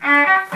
Áo.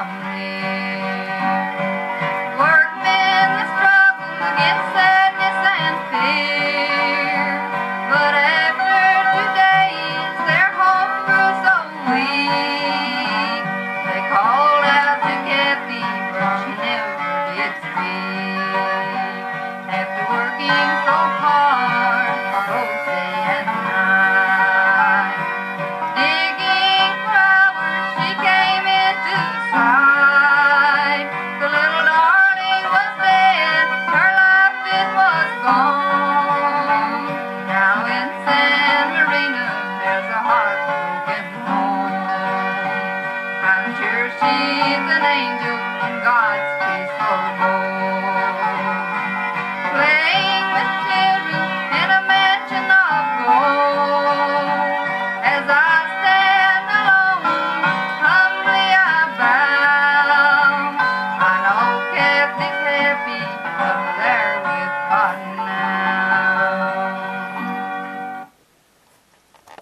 In There's a heartbroken